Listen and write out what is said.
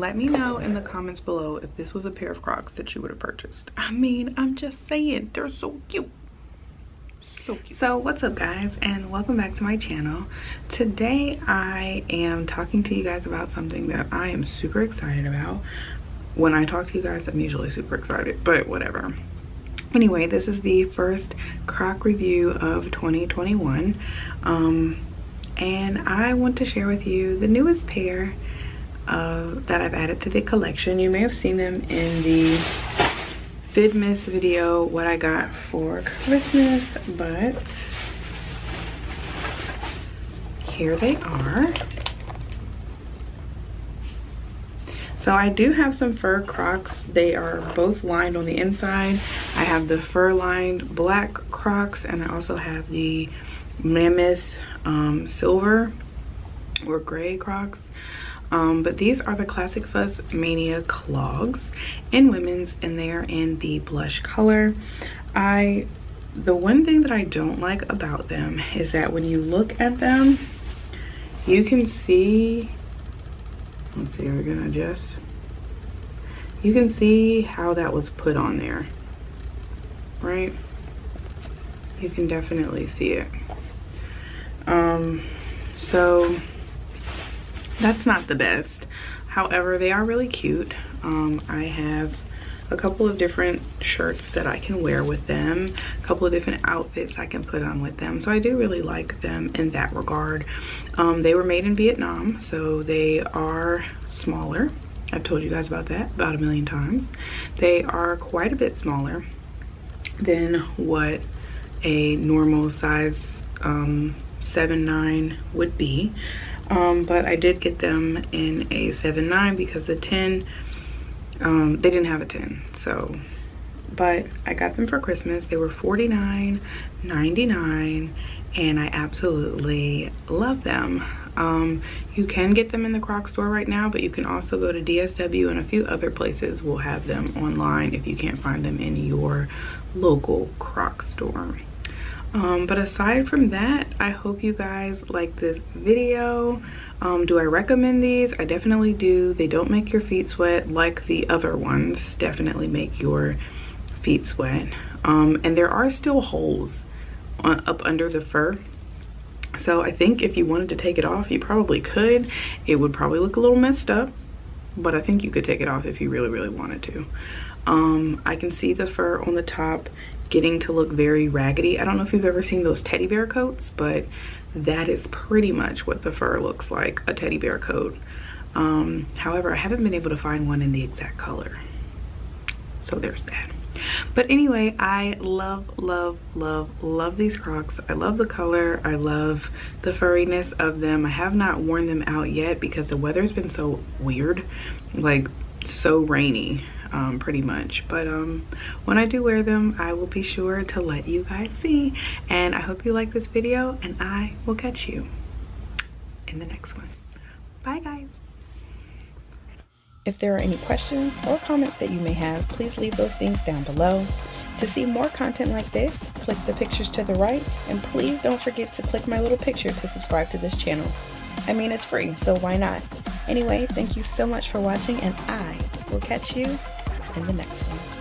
let me know in the comments below if this was a pair of crocs that you would have purchased. I mean i'm just saying they're so cute. So so what's up guys and welcome back to my channel. Today i am talking to you guys about something that i am super excited about. When i talk to you guys i'm usually super excited but whatever. Anyway this is the first croc review of 2021 um and i want to share with you the newest pair uh, that I've added to the collection. You may have seen them in the Vidmas video, what I got for Christmas, but here they are. So I do have some fur crocs. They are both lined on the inside. I have the fur lined black crocs and I also have the mammoth um, silver or gray crocs um, but these are the classic Fuzz Mania clogs in women's and they are in the blush color. I the one thing that i don't like about them is that when you look at them you can see let's see we're gonna adjust? You can see how that was put on there right? You can definitely see it. Um so that's not the best. However they are really cute. Um, i have a couple of different shirts that i can wear with them a couple of different outfits i can put on with them. So i do really like them in that regard. Um, they were made in vietnam so they are smaller. I've told you guys about that about a million times. They are quite a bit smaller than what a normal size um, 7-9 would be um, but I did get them in a 7-9 because the 10 um, they didn't have a 10 so. But I got them for Christmas. They were $49.99 and I absolutely love them. Um, you can get them in the Croc store right now but you can also go to DSW and a few other places will have them online if you can't find them in your local Croc store um, but aside from that i hope you guys like this video. Um, do i recommend these? I definitely do. They don't make your feet sweat like the other ones definitely make your feet sweat. Um, and there are still holes on, up under the fur. So i think if you wanted to take it off you probably could. It would probably look a little messed up but i think you could take it off if you really really wanted to. Um, i can see the fur on the top getting to look very raggedy. I don't know if you've ever seen those teddy bear coats, but that is pretty much what the fur looks like, a teddy bear coat. Um, however, I haven't been able to find one in the exact color. So there's that. But anyway, I love, love, love, love these Crocs. I love the color. I love the furriness of them. I have not worn them out yet because the weather's been so weird, like so rainy um, pretty much. But um, when I do wear them I will be sure to let you guys see. And I hope you like this video and I will catch you in the next one. Bye guys. If there are any questions or comments that you may have please leave those things down below. To see more content like this click the pictures to the right and please don't forget to click my little picture to subscribe to this channel I mean it's free so why not anyway thank you so much for watching and I will catch you in the next one.